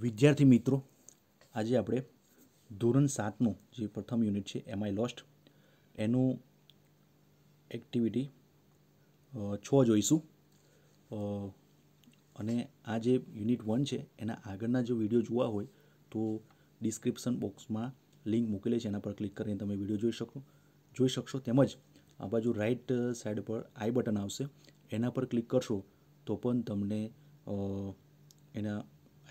વિદ્યાર્થી મિત્રો આજે આપણે ધોરણ સાતનું જે પ્રથમ યુનિટ છે એમ આઈ લોસ્ટ એનું એક્ટિવિટી છ જોઈશું અને આ જે યુનિટ વન છે એના આગળના જો વિડીયો જોવા હોય તો ડિસ્ક્રિપ્શન બોક્સમાં લિંક મૂકેલી છે એના પર ક્લિક કરીને તમે વિડીયો જોઈ શકો જોઈ શકશો તેમજ આ બાજુ રાઈટ સાઈડ પર આઈ બટન આવશે એના પર ક્લિક કરશો તો પણ તમને એના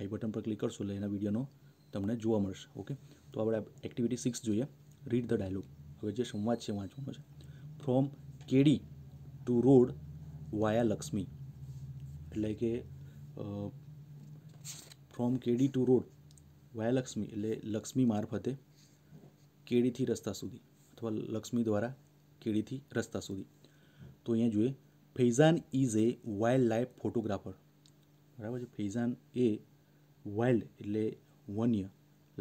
बाई बटन पर क्लिक कर सो लेना वीडियो नो तुमने जोवा मर्स ओके तो आपण एक्टिविटी 6 જોઈએ રીડ ધ ડાયલોગ હવે જે સંવાદ છે વાંચવાનો છે from kedi to road via Laxmi એટલે કે from kedi to road via Laxmi એટલે લક્ષ્મી મારફતે કેડી થી રસ્તા સુધી અથવા લક્ષ્મી દ્વારા કેડી થી રસ્તા સુધી તો અહીંયા જોઈએ Faizan is a wildlife photographer બરાબર છે ફૈઝાન એ wild એટલે વન્ય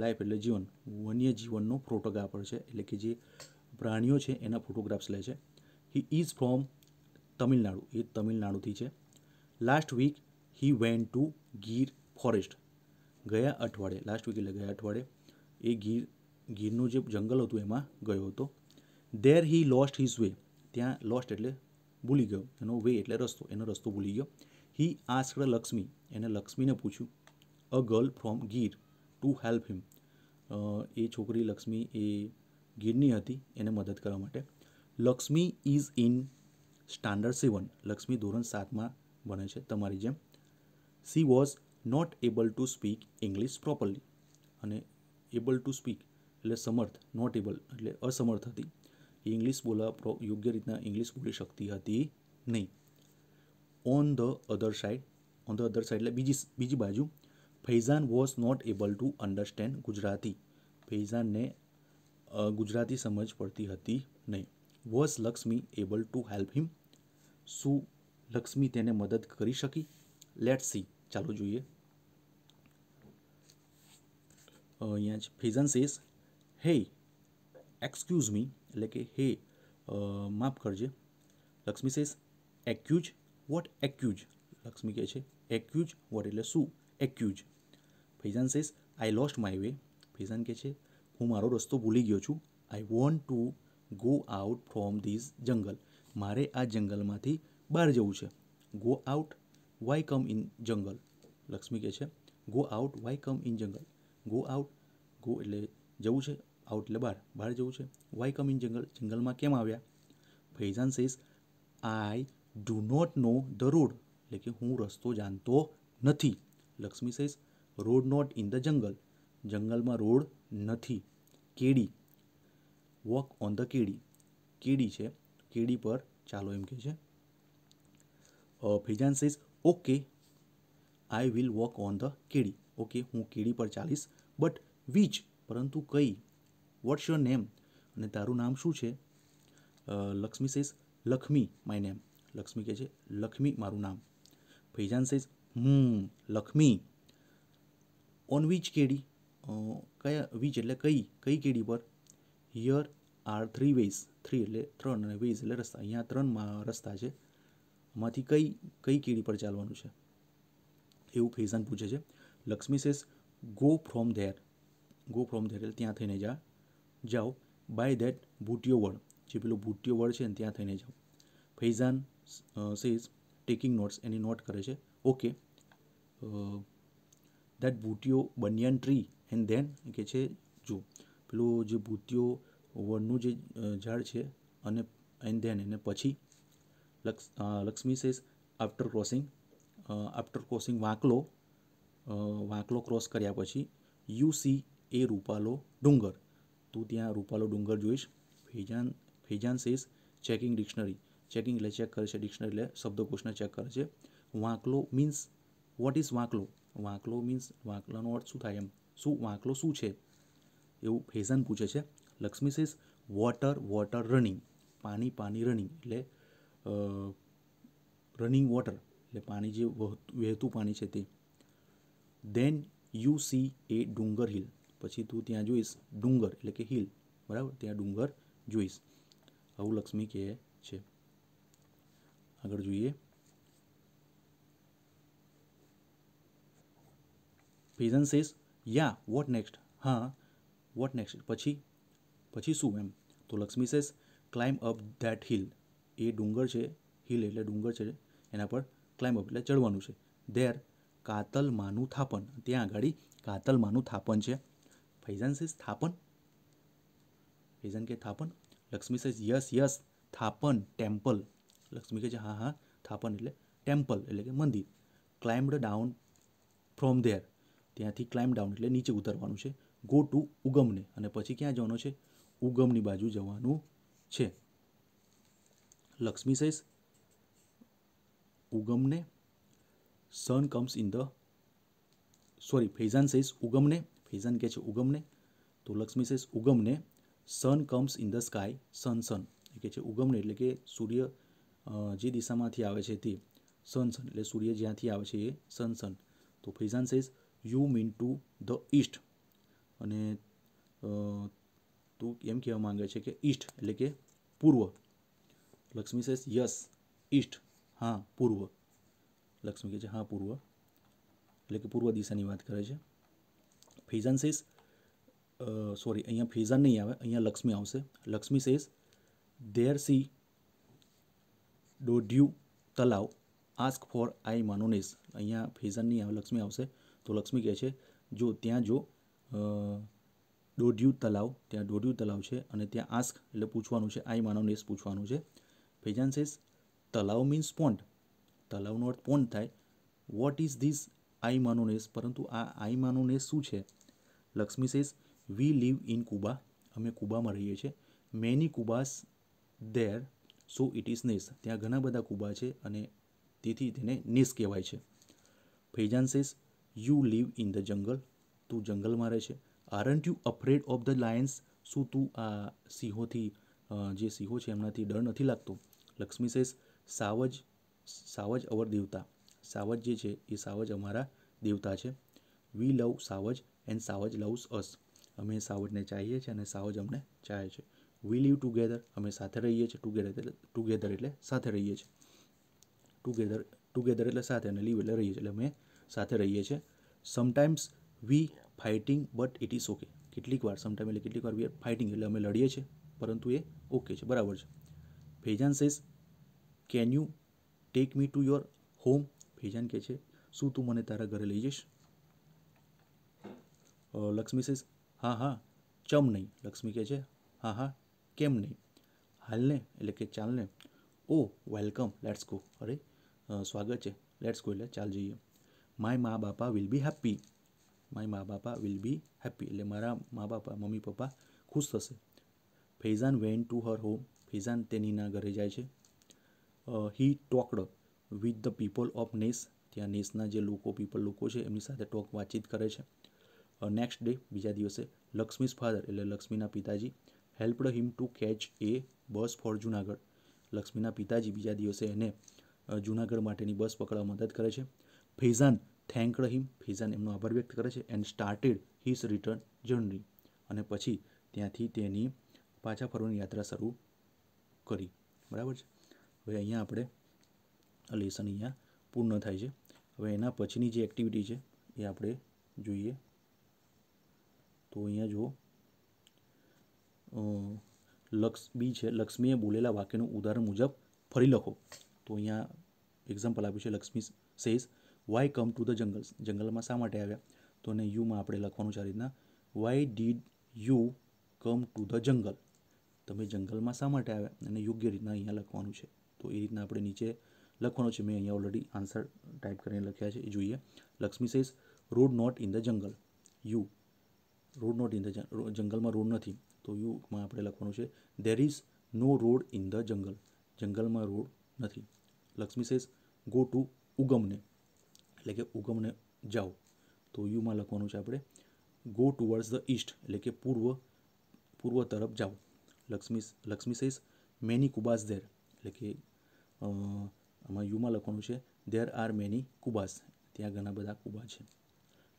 life એટલે જીવન વન્ય જીવન નો ફોટોગ્રાફર છે એટલે કે જે પ્રાણીઓ છે એના ફોટોગ્રાફ્સ લે છે he is from tamil nadu એ તમિલનાડુ થી છે last week he went to gir forest ગયા અઠવાડે last week એ ગયા અઠવાડે એ ગીર ગીર નો જે જંગલ હતું એમાં ગયો તો there he lost his way ત્યાં લોસ્ટ એટલે ભૂલી ગયો એનો વે એટલે રસ્તો એનો રસ્તો ભૂલી ગયો he asked lakshmi એને લક્ષ્મીને પૂછ્યું a girl from Gir to help him એ છોકરી લક્ષ્મી એ ગીરની હતી એને મદદ કરવા માટે Lakshmi is in standard seven Lakshmi ધોરણ સાતમાં ભણે છે તમારી જેમ she was not able to speak English properly અને એબલ ટુ સ્પીક એટલે સમર્થ નોટ એબલ એટલે અસમર્થ હતી ઇંગ્લિશ બોલવા યોગ્ય રીતના ઇંગ્લિશ બોલી શકતી હતી નહીં on the other side on the other side એટલે બીજી બીજી બાજુ Faizan was not able to understand Gujarati ફૈઝાનને Gujarati સમજ પડતી હતી નહીં was Lakshmi able to help him શું લક્ષ્મી તેને મદદ કરી શકી લેટ સી ચાલો જોઈએ અહીંયા જ ફેઝન સેસ હે એક્સક્યુઝ મી એટલે કે હે માફ કરજે Laxmi says excuse what excuse Laxmi કહે છે એક્યુઝ વોટ એટલે શું excuse Faizan says I lost my way Faizan કેચે હું મારો રસ્તો ભૂલી ગયો છું I want to go out from this jungle મારે આ જંગલમાંથી બહાર જવું છે go out why come in jungle Laxmi કેચે go out why come in jungle go out go એટલે જવું છે આઉટ એટલે બહાર બહાર જવું છે વાય કમ ઇન જંગલ જંગલમાં કેમ આવ્યા Faizan says I do not know the route એટલે કે હું રસ્તો જાણતો નથી Lakshmi says road not in the jungle જંગલમાં રોડ નથી કેડી વોક ઓન ધ કેડી કેડી છે કેડી પર ચાલો એમ કહે છે Faizan says okay I will walk on the કેડી okay હું કેડી પર ચાલીશ બટ વીચ પરંતુ કઈ વોટ્સ યોર નેમ અને તારું નામ શું છે Lakshmi says Lakshmi my name Lakshmi કહે છે લક્ષ્મી મારું નામ Faizan says hmm Lakshmi on which કેડી કયા વિચ એટલે કઈ કઈ કેડી પર here are three ways three એટલે ત્રણ અને વેઝ એટલે રસ્તા અહીંયા ત્રણ રસ્તા છે આમાંથી કઈ કઈ કેડી પર ચાલવાનું છે એવું ફેઝાન પૂછે છે Lakshmi says go from there go from there એટલે ત્યાં થઈને જા જાઓ બાય ધેટ ભૂટિયો વડ જે પેલું ભૂટિયો વડ છે ને ત્યાં થઈને જાઓ ફૈઝાન સેઝ ટેકિંગ નોટ્સ એની નોટ કરે છે ઓકે દેટ ભૂટિયો બનિયન ટ્રી એન્ડ ધેન કે છે જો પેલું જે ભૂતિયો વડનું જે ઝાડ છે અને એન્ડ ધેન એને પછી લક્ષ Lakshmi says after crossing after crossing વાંકલો વાંકલો ક્રોસ કર્યા પછી યુ સી એ રૂપાલો ડુંગર તું ત્યાં રૂપાલો ડુંગર જોઈશ Faizan Faizan says checking dictionary checking એટલે ચેક કરે છે ડિક્શનરી એટલે શબ્દકોશને ચેક કરે છે वाकलो मीन्स व्हाट इज वाकलो वाकलो मीन्स वाकलोन वर्ड सू था एम सू वाकलो सू छे एऊ फैशन पूछे छे लक्ष्मी से वाटर वाटर रनिंग पानी पानी रनिंग એટલે અ રનિંગ વોટર એટલે પાણી જે વહેતું પાણી છે તે ધેન યુ સી એ ડુંગર હિલ પછી તું ત્યાં જોઈશ ડુંગર એટલે કે હિલ બરાબર ત્યાં ડુંગર જોઈશ આવું લક્ષ્મી કહે છે આગળ જોઈએ Faizan says yeah what next હા વોટ નેક્સ્ટ પછી પછી શું એમ તો Lakshmi says climb up that hill એ ડુંગર છે હિલ એટલે ડુંગર છે એના પર ક્લાઇમ્બ અપ એટલે ચડવાનું છે ધેર કાતલમાનું થાપન ત્યાં આગળ કાતલમાનું થાપન છે ફૈઝાન સેસ થાપન ફૈઝાન કે Thapan Lakshmi says yes yes Thapan temple Lakshmi કહે છે હા હા થાપન એટલે ટેમ્પલ એટલે કે મંદિર ક્લાઇમ્બડ ડાઉન ફ્રોમ ધેર ત્યાંથી ક્લાઇમ્બ ડાઉન એટલે નીચે ઉતરવાનું છે ગો ટુ ઉગમને અને પછી ક્યાં જવાનું છે ઉગમની બાજુ જવાનું છે Lakshmi says ઉગમને sun comes in the sorry Faizan says ઉગમને Faizan કહે છે ઉગમને તો Lakshmi says ઉગમને sun comes in the sky sun sun એ કહે છે ઉગમને એટલે કે સૂર્ય જે દિશામાંથી આવે છે તે સન સન એટલે સૂર્ય જ્યાંથી આવે છે એ સન સન તો Faizan says you meant to the east ane to em keva mange chhe ke east એટલે કે પૂર્વ લક્ષ્મી સેઝ યસ ઈસ્ટ હા પૂર્વ લક્ષ્મી કે જ હા પૂર્વ એટલે કે પૂર્વ દિશાની વાત કરે છે ફિઝન સેઝ સોરી અહીંયા ફિઝન નહીં આવે અહીંયા લક્ષ્મી આવશે Laxmi says there see Dodu talav ask for I માનોનેસ અહીંયા ફિઝન નહીં આવે લક્ષ્મી આવશે તો લક્ષ્મી કહે છે જો ત્યાં જો દોઢિયું તલાવ ત્યાં દોઢિયું તલાવ છે અને ત્યાં આસ્ક એટલે પૂછવાનું છે આઈ માનવ નેસ પૂછવાનું છે ફેજાન સેઝ તલાવ મીન્સ પોન્ટ તલાવનો અર્થ પોન્ટ થાય વોટ ઇઝ ધીસ આઈ માનો નેસ પરંતુ આ આઈ માનો નેસ શું છે Lakshmi says we live in kuba અમે કુબામાં રહીએ છીએ many kubas there so it is nes ત્યાં ઘણા બધા કુબા છે અને તેથી તેને નેસ કહેવાય છે Faizan says you live in the jungle तू जंगल માં રહે છે are and you afraid of the lions so to a સિંહો થી જે સિંહો છે એમ નથી ડર નથી લાગતો લક્ષ્મીશૈસ સાવજ સાવજ અવર દેવતા સાવજ જે છે એ સાવજ અમારું દેવતા છે we love savaj and savaj loves us અમે સાવજ ને ચાહીએ છે અને સાવજ અમને ચાહે છે we live together અમે સાથે રહીએ છીએ ટુગેધર એટલે ટુગેધર એટલે સાથે રહીએ છે ટુગેધર ટુગેધર એટલે સાથે અને લીવ એટલે રહીએ એટલે અમે સાથે રહીએ છે sometimes we fighting but it is okay કેટલીક વાર સમટાઇમ્સ એટલે કેટલીક વાર વી ફાઇટીંગ એટલે અમે લડિયે છે પરંતુ એ ઓકે છે બરાબર છે Faizan says can you take me to your home Faizan કે છે શું તું મને તારા ઘરે લઈ જઈશ લક્ષ્મી સેઝ હા હા ચમ નહીં લક્ષ્મી કે છે હા હા કેમ નહીં હાલ ને એટલે કે ચાલ ને ઓ વેલકમ લેટ્સ ગો અરે સ્વાગત છે લેટ્સ ગો લે ચાલ જઈએ માય મા બાપા વિલ બી હેપી માય મા બાપા વિલ બી હેપી એટલે મારા મા બાપા મમ્મી પપ્પા ખુશ થશે Faizan went to her home Faizan તેનીના ઘરે જાય છે he talked with the people of nes ત્યાં નેસના જે લોકો પીપલ લોકો છે એમની સાથે ટોક વાતચીત કરે છે નેક્સ્ટ ડે બીજા દિવસે લક્ષ્મીસ ફાધર એટલે લક્ષ્મીના પિતાજી helped him to catch a bus for Junagadh લક્ષ્મીના પિતાજી બીજા દિવસે એને જુનાગઢ માટેની બસ પકડવા મદદ કરે છે ફેઝાન થેન્ક રહીમ ફેઝાન એમનો આભાર વ્યક્ત કરે છે and started his return journey અને પછી ત્યાંથી તેની પાછા ફરવાની યાત્રા શરૂ કરી બરાબર છે હવે અહીંયા આપણે લેસન અહીંયા પૂર્ણ થાય છે હવે એના પછીની જે એક્ટિવિટી છે એ આપણે જોઈએ તો અહીંયા જુઓ લક્ષ બી છે લક્ષ્મીએ બોલેલા વાક્યનું ઉદાહરણ મુજબ ફરી લખો તો અહીંયા એક્ઝામ્પલ આપ્યું છે Lakshmi says why come to the jungles જંગલમાં શા માટે આવ્યા તો એને યુમાં આપણે લખવાનું છે આ રીતના why did you come to the jungle તમે જંગલમાં શા માટે આવ્યા અને યોગ્ય રીતના અહીંયા લખવાનું છે તો એ રીતના આપણે નીચે લખવાનું છે મેં અહીંયા ઓલરેડી આન્સર ટાઈપ કરીને લખ્યા છે એ જોઈએ Lakshmi says road not in the jungle U road not in the જંગલમાં રોડ નથી તો યુમાં આપણે લખવાનું છે there is no road in the jungle જંગલમાં રોડ નથી લક્ષ્મી સેઝ ગો ટુ ઉગમને એલલે કે ઉગમને જાઓ તો યુ મા લખવાનું છે આપણે ગો ટુવર્ડ્સ ધ ઈસ્ટ એટલે કે પૂર્વ પૂર્વ તરફ જાઓ લક્ષ્મીસ લક્ષ્મીસેસ મેની કુબાઝ ધેર એટલે કે અ અમે યુ મા લખવાનું છે ધેર આર મેની કુબાઝ ત્યાં ઘણા બધા કુબા છે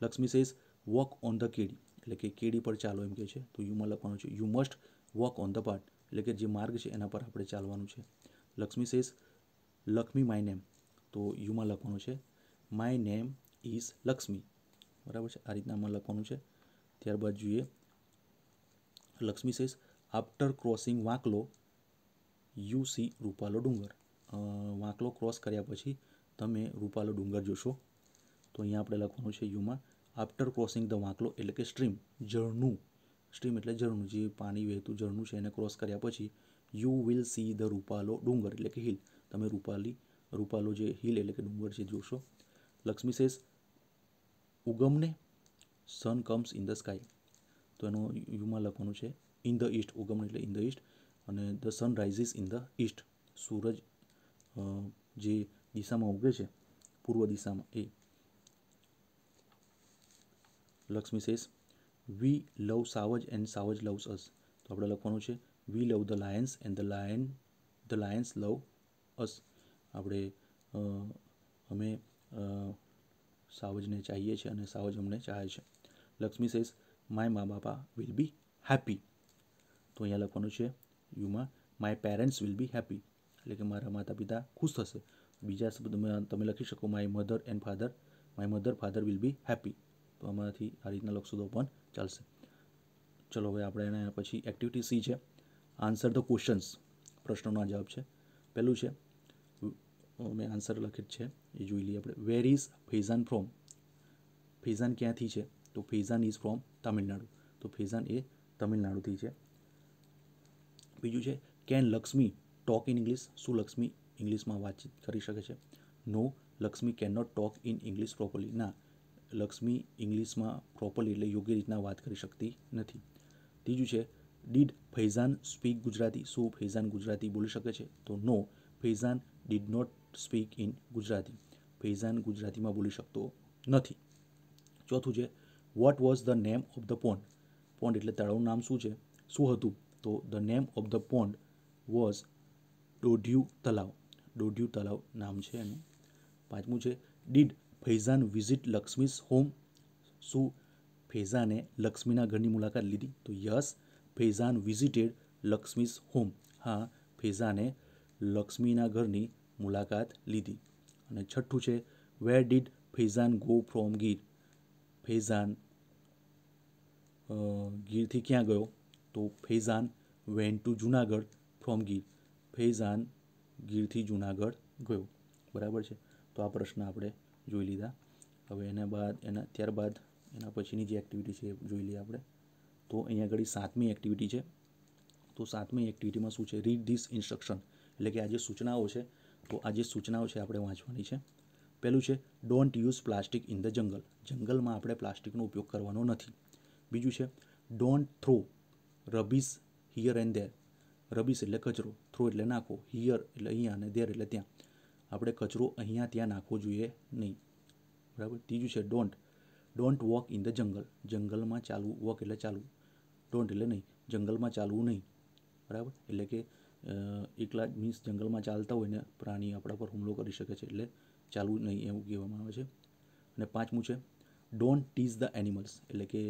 લક્ષ્મીસેસ વોક ઓન ધ કી એટલે કે કીડી પર ચાલો એમ કહે છે તો યુ મા લખવાનું છે you must walk on the path એટલે કે જે માર્ગ છે એના પર આપણે ચાલવાનું છે લક્ષ્મીસેસ લક્ષ્મી માય નેમ તો યુ મા લખવાનું છે માય નેમ ઇઝ લક્ષ્મી બરાબર છે આ રીતના આમાં લખવાનું છે ત્યારબાદ જોઈએ Lakshmi says after crossing વાંકલો you see રૂપાલો ડુંગર વાંકલો ક્રોસ કર્યા પછી તમે રૂપાલો ડુંગર જોશો તો અહીંયા આપણે લખવાનું છે યુમાં આફ્ટર ક્રોસિંગ ધ વાંકલો એટલે કે સ્ટ્રીમ ઝરણું સ્ટ્રીમ એટલે ઝરણું જે પાણી વહેતું ઝરણું છે એને ક્રોસ કર્યા પછી you will see the Rupalo ડુંગર એટલે કે હિલ તમે રૂપાલી રૂપાલો જે હિલ એટલે કે ડુંગર છે જોશો Lakshmi says ઉગમને sun comes in the sky તો એનું યુમાં લખવાનું છે ઇન ધ ઈસ્ટ ઉગમણ એટલે ઇન ધ ઈસ્ટ અને the sun rises in the east સૂરજ જે દિશામાં ઉગે છે પૂર્વ દિશામાં એ Lakshmi says we love savaj and savaj loves us તો આપણે લખવાનું છે we love the lions and the lion the lions love us આપણે અમે સાવજને ચાહીએ છે અને સાવજમને ચાહ છે Lakshmi says my mabapa will be happy તો અહીં લખવાનું છે યુ માં my parents will be happy એટલે કે મારા માતાપિતા ખુશ થશે બીજું શબ્દ તમે લખી શકો my Mother and Father my Mother Father will be happy તો આમાંથી ઓરિજિનલ લખsudo પણ ચાલશે ચલો હવે આપણે આ પછી એક્ટિવિટી સી છે આન્સર ધ ક્વેશ્ચન્સ પ્રશ્નોનો જવાબ છે પહેલું છે ઓ મેં આન્સર લોકેટ છે એ જોઈ લી આપણે where is Faizan from Faizan ક્યાં થી છે તો ફેઝાન ઇઝ ફ્રોમ તમિલનાડુ તો ફેઝાન એ તમિલનાડુ થી છે બીજું છે can Lakshmi Talk in English શું લક્ષ્મી ઇંગ્લિશ માં વાત કરી શકે છે no Lakshmi can not Talk in English properly ના લક્ષ્મી ઇંગ્લિશ માં પ્રોપરલી એટલે યોગ્ય રીતના વાત કરી શકતી નથી ત્રીજું છે did ફેઝાન સ્પીક ગુજરાતી શું ફેઝાન ગુજરાતી બોલી શકે છે તો no Faizan did not speak in Gujarati Faizan Gujarati में बोल सकता नहीं चौथा जो what was the name of the pond pond એટલે તળાવનું નામ શું છે શું હતું તો the name of the pond was Dodu તળાવ ડોડ્યુ તળાવ નામ છે એનું पाचम जो did Faizan visit Laxmi's home શું ફેઝાને લક્ષ્મીના ઘરની મુલાકાત લીધી તો yes Faizan visited Laxmi's home હા ફેઝાને લક્ષ્મીના ઘરની મુલાકાત લીધી અને છઠ્ઠું છે where did Faizan go from Gir Faizan ઓ ગીર થી ક્યાં ગયો તો Faizan went to Junagadh from Gir Faizan Gir થી જૂનાગઢ ગયો બરાબર છે તો આ પ્રશ્ન આપણે જોઈ લીધા હવે એના બાદ એના ત્યારબાદ એના પછીની જે એક્ટિવિટી છે જોઈ લઈએ આપણે તો અહીં આગળ 7મી એક્ટિવિટી છે તો 7મી એક્ટિવિટી માં શું છે રીડ ધીસ ઇન્સ્ટ્રક્શન એટલે કે આ જે સૂચનાઓ છે તો આ જે સૂચનાઓ છે આપણે વાંચવાની છે પહેલું છે don't use plastic in the jungle જંગલમાં આપણે પ્લાસ્ટિકનો ઉપયોગ કરવાનો નથી બીજું છે don't throw rubbish here and there rubbish એટલે કચરો થ્રો એટલે નાખો હિયર એટલે અહીંયા અને ધેર એટલે ત્યાં આપણે કચરો અહીંયા ત્યાં નાખવો જોઈએ નહીં બરાબર ત્રીજું છે don't don't walk in the jungle જંગલમાં ચાલવું વોક એટલે ચાલવું ડોન્ટ એટલે નહીં જંગલમાં ચાલવું નહીં બરાબર એટલે કે એ એક લાજ મીન્સ જંગલ માં ચાલતા હોય ને પ્રાણી આપણા પર હુમલો કરી શકે છે એટલે ચાલવું નહીં એવું કહેવામાં આવે છે અને પાંચમું છે ડોન્ટ ટીઝ ધ એનિમલ્સ એટલે કે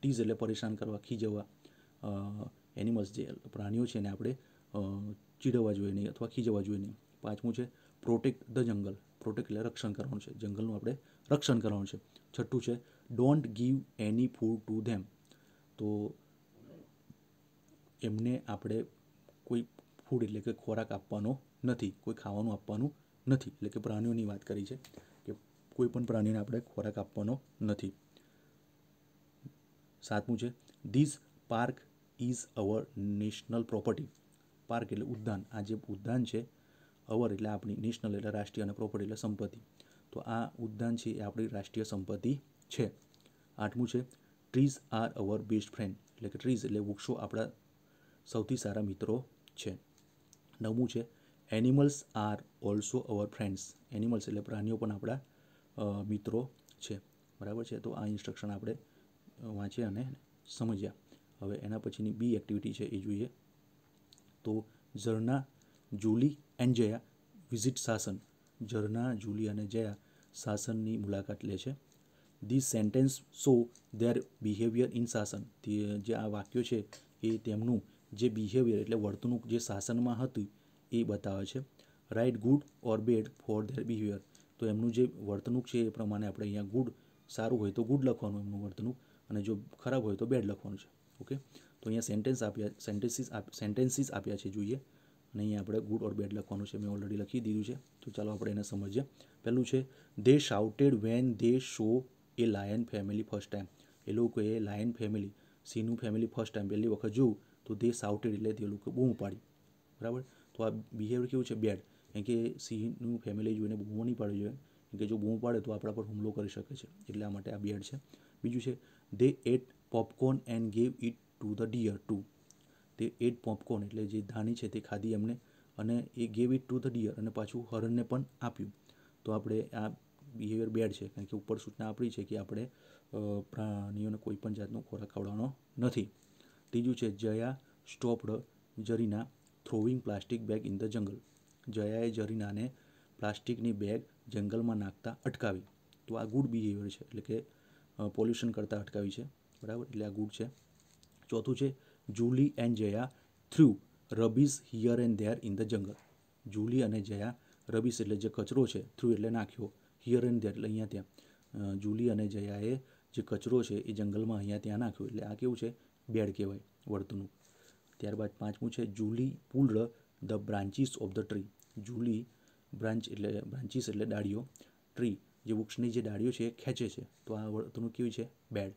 ટીઝ એટલે પરેશાન કરવા ખીજવા એનિમલ્સ એટલે પ્રાણીઓ છે ને આપણે ચીડવા જોઈએ નહીં અથવા ખીજવા જોઈએ નહીં પાંચમું છે પ્રોટેક્ટ ધ જંગલ પ્રોટેક્ટ એટલે રક્ષણ કરવાનું છે જંગલ નું આપણે રક્ષણ કરવાનું છે છઠ્ઠું છે don't give any food to them તો એમ ને આપણે ઉડી લેક ખોરાક આપવાનો નથી કોઈ ખાવાનું આપવાનું નથી એટલે કે પ્રાણીઓની વાત કરી છે કે કોઈ પણ પ્રાણીને આપણે ખોરાક આપવાનો નથી સાતમું છે this park is our national property park એટલે ઉદ્યાન આજે ઉદ્યાન છે અવર એટલે આપણી નેશનલ એટલે રાષ્ટ્રીય અને પ્રોપર્ટી એટલે સંપત્તિ તો આ ઉદ્યાન છે એ આપણી રાષ્ટ્રીય સંપત્તિ છે આઠમું છે trees are our best friend એટલે કે ટ્રીઝ એટલે વૃક્ષો આપડા સૌથી સારા મિત્રો છે નમું છે animals are also our friends animals એટલે પ્રાણીઓ પણ આપડા મિત્રો છે બરાબર છે તો આ ઇન્સ્ટ્રક્શન આપણે વાંચીએ અને સમજીએ હવે એના પછીની બી એક્ટિવિટી છે એ જોઈએ તો જર્ના જુલિ એન્ડ જયા વિઝિટ સાસન જર્ના જુલિ અને જયા સાસનની મુલાકાત લે છે this sentence show their behaviour in Sasan જે આ વાક્યો છે કે તેમનું જે બિહેવિયર એટલે વર્તણુક જે શાસન માં હતું એ બતાવવા છે right good or bad for their behaviour તો એમનું જે વર્તણુક છે એ પ્રમાણે આપણે અહીંયા ગુડ સારું હોય તો ગુડ લખવાનું એમનું વર્તણુક અને જો ખરાબ હોય તો બેડ લખવાનું છે ઓકે તો અહીંયા સેન્ટેન્સ આપ્યા સેન્ટેન્સીસ આપ સેન્ટેન્સીસ આપ્યા છે જોઈએ અને અહીંયા આપણે ગુડ ઓર બેડ લખવાનું છે મેં ઓલરેડી લખી દીધું છે તો ચાલો આપણે એને સમજીએ પહેલું છે they shouted when they saw a lion family first time એ લોકો એ लायन ફેમિલી સીનું ફેમિલી ફર્સ્ટ ટાઈમ પહેલી વખત જો તો દે સાઉટી રિલે દેલુ કે બૂમ પાડી બરાબર તો આ બિહેવિયર કેવું છે બેડ કે કે સી નું ફેમિલી જોને બૂમની પડે છે કે જો બૂમ પડે તો આપણા પર હુમલો કરી શકે છે એટલે આ માટે આ બેડ છે બીજું છે they ate popcorn and give it to the deer to they ate popcorn એટલે જે ધાની છે તે ખાધી એમણે અને એ give it to the deer અને પાછું હરણને પણ આપ્યું તો આપણે આ બિહેવિયર બેડ છે કારણ કે ઉપર સૂચના આપણી છે કે આપણે પ્રાણીઓને કોઈ પણ જાતનું ખોરાક આવડવાનો નથી ત્રીજું છે Jaya stopped Zarina throwing plastic bag in the jungle જયાએ જરીનાને પ્લાસ્ટિકની બેગ જંગલમાં નાખતા અટકાવી તો આ ગુડ બિહેવિયર છે એટલે કે પોલ્યુશન કરતાં અટકાવી છે બરાબર એટલે આ ગુડ છે ચોથું છે Julie and Jaya threw rubbish here and there in the jungle Julie અને જયા રબીસ એટલે જે કચરો છે થ્રુ એટલે નાખ્યો હિયર એન્ડ ધેર એટલે અહીંયા ત્યાં જુલી અને જયાએ જે કચરો છે એ જંગલમાં અહીંયા ત્યાં નાખ્યો એટલે આ કેવું છે બેડ કહેવાય વર્તણૂક ત્યારબાદ પાંચમું છે Julie pulled the branches of the tree Julie branch એટલે બ્રાન્ચીસ એટલે ડાળીઓ ટ્રી જે વૃક્ષની જે ડાળીઓ છે એ ખેંચે છે તો આ વર્તણૂક કેવી છે બેડ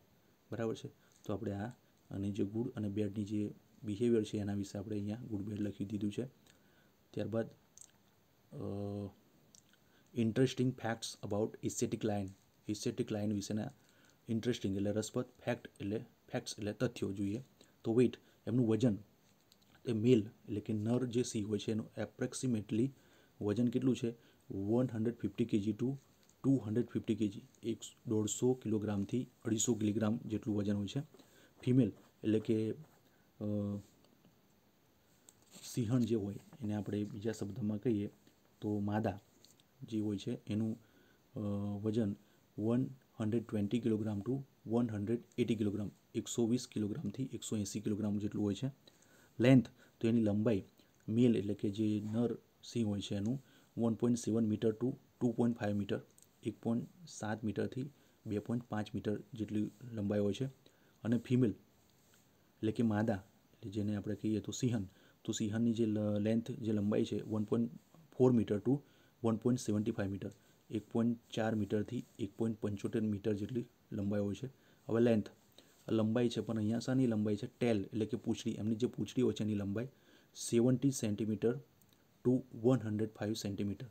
બરાબર છે તો આપણે આ અને જે ગુડ અને બેડની જે બિહેવિયર છે એના વિશે આપણે અહીંયા ગુડ બેડ લખી દીધું છે ત્યારબાદ interesting facts about Asiatic lion Asiatic lion વિશેના ઇન્ટરેસ્ટિંગ એટલે રસપ્રદ ફેક્ટ એટલે पेक्स એટલે તથ્યો જોઈએ તો વેઇટ એમનું વજન મેલ એટલે કે नर જેવો છે એનો એપ્રોક્સિમેટલી વજન કેટલું છે 150 kg ટુ 250 kg 150 કિલોગ્રામ થી 250 કિલોગ્રામ જેટલું વજન હોય છે ફીમેલ એટલે કે સિંહણ જેવો હોય એને આપણે બીજા શબ્દોમાં કહીએ તો માદા જેવો છે એનું વજન 120 kg ટુ 180 kg 120 किलोग्राम थी 180 किलोग्राम જેટલું હોય છે લેન્થ તો એની લંબાઈ મેલ એટલે કે જે नर સિંહ હોય છે એનું 1.7 મીટર ટુ 2.5 મીટર 1.7 મીટર થી 2.5 મીટર જેટલી લંબાઈ હોય છે અને ફીમેલ એટલે કે માદા એટલે જે આપણે કહીએ તો સિંહન તો સિંહની જે લેન્થ જે લંબાઈ છે 1.4 મીટર ટુ 1.75 મીટર 1.4 મીટર થી 1.75 મીટર જેટલી લંબાઈ હોય છે હવે લેન્થ લંબાઈ છે પણ અહીંયા શાની લંબાઈ છે ટેલ એટલે કે પૂંછડી એમની જે પૂંછડી હોય છે એની લંબાઈ seventy centimetre to one hundred five centimetre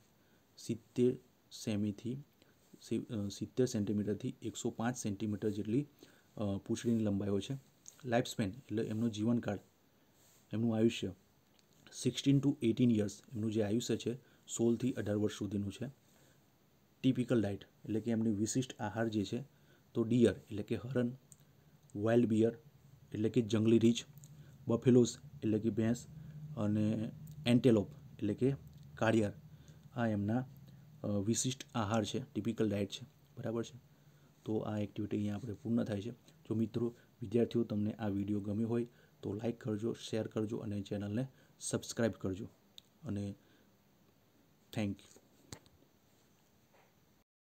સિત્તેર સેમીથી સિત્તેર સેન્ટીમીટરથી એકસો પાંચ સેન્ટીમીટર જેટલી પૂંછડીની લંબાઈ હોય છે લાઈફ સ્પેન એટલે એમનો જીવનકાળ એમનું આયુષ્ય સિક્સટીન ટુ એટીન યર્સ એમનું જે આયુષ્ય છે સોળથી અઢાર વર્ષ સુધીનું છે ટિપિકલ ડાયટ એટલે કે એમની વિશિષ્ટ આહાર જે છે તો ડિયર એટલે કે હરણ વાઇલ્ડ બિયર એટલે કે જંગલી રીંછ બફેલોસ એટલે કે ભેંસ અને એન્ટેલોપ એટલે કે કાળિયાર આ એમના વિશિષ્ટ આહાર છે ટિપિકલ ડાયટ છે બરાબર છે તો આ એક્ટિવિટી અહીંયા આપણે પૂર્ણ થાય છે જો મિત્રો વિદ્યાર્થીઓ તમને આ વિડીયો ગમ્યો હોય તો લાઈક કરજો શેર કરજો અને ચેનલને સબસ્ક્રાઈબ કરજો અને થેન્ક યુ